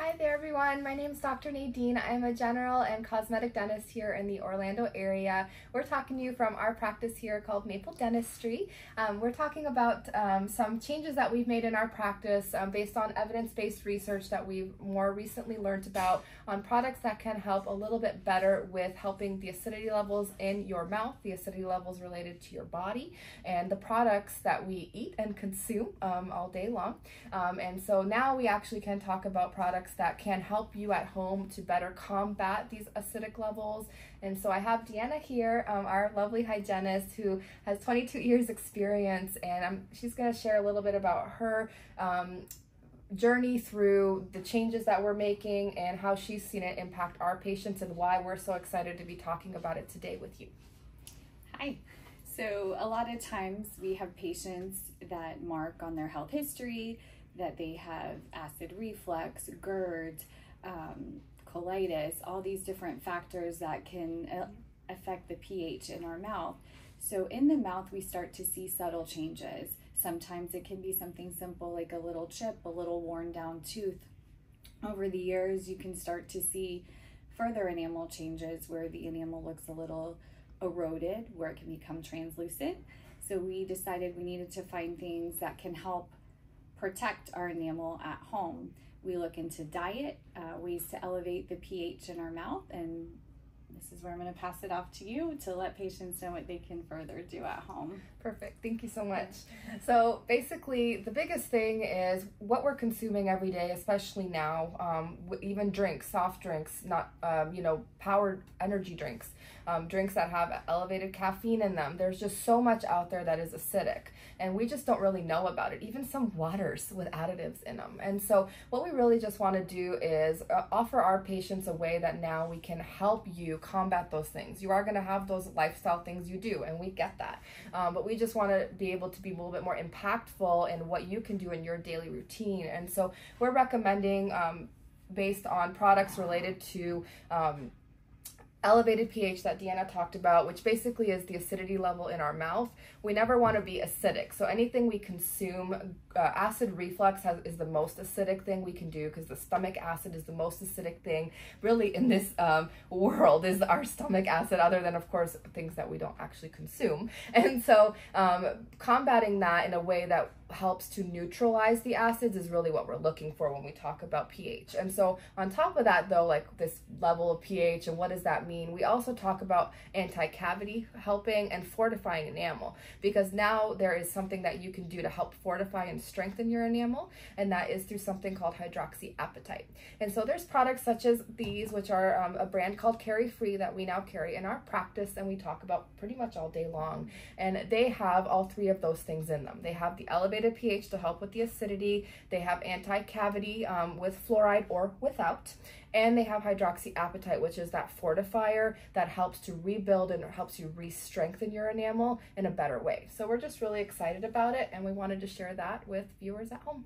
Hi there everyone, my name is Dr. Nadine. I'm a general and cosmetic dentist here in the Orlando area. We're talking to you from our practice here called Maple Dentistry. Um, we're talking about um, some changes that we've made in our practice um, based on evidence-based research that we've more recently learned about on products that can help a little bit better with helping the acidity levels in your mouth, the acidity levels related to your body, and the products that we eat and consume um, all day long. Um, and so now we actually can talk about products products that can help you at home to better combat these acidic levels. And so I have Deanna here, um, our lovely hygienist who has 22 years experience and I'm, she's gonna share a little bit about her um, journey through the changes that we're making and how she's seen it impact our patients and why we're so excited to be talking about it today with you. Hi. So a lot of times we have patients that mark on their health history that they have acid reflux, GERD, um, colitis, all these different factors that can uh, affect the pH in our mouth. So in the mouth, we start to see subtle changes. Sometimes it can be something simple like a little chip, a little worn down tooth. Over the years, you can start to see further enamel changes where the enamel looks a little eroded, where it can become translucent. So we decided we needed to find things that can help protect our enamel at home. We look into diet, uh, ways to elevate the pH in our mouth, and this is where I'm going to pass it off to you to let patients know what they can further do at home. Perfect. Thank you so much. So basically, the biggest thing is what we're consuming every day, especially now. Um, even drinks, soft drinks, not um, you know powered energy drinks, um, drinks that have elevated caffeine in them. There's just so much out there that is acidic, and we just don't really know about it. Even some waters with additives in them. And so what we really just want to do is uh, offer our patients a way that now we can help you combat those things. You are going to have those lifestyle things you do, and we get that. Um, but we just want to be able to be a little bit more impactful in what you can do in your daily routine. And so we're recommending um, based on products related to um, elevated pH that Deanna talked about, which basically is the acidity level in our mouth. We never want to be acidic. So anything we consume, uh, acid reflux has, is the most acidic thing we can do because the stomach acid is the most acidic thing really in this um, world is our stomach acid other than of course things that we don't actually consume. And so um, combating that in a way that helps to neutralize the acids is really what we're looking for when we talk about pH. And so on top of that though, like this level of pH and what does that mean, we also talk about anti-cavity helping and fortifying enamel because now there is something that you can do to help fortify and strengthen your enamel and that is through something called hydroxyapatite. And so there's products such as these which are um, a brand called CariFree that we now carry in our practice and we talk about pretty much all day long and they have all three of those things in them. They have the elevated elevated pH to help with the acidity. They have anti-cavity um, with fluoride or without. And they have hydroxyapatite, which is that fortifier that helps to rebuild and helps you re-strengthen your enamel in a better way. So we're just really excited about it and we wanted to share that with viewers at home.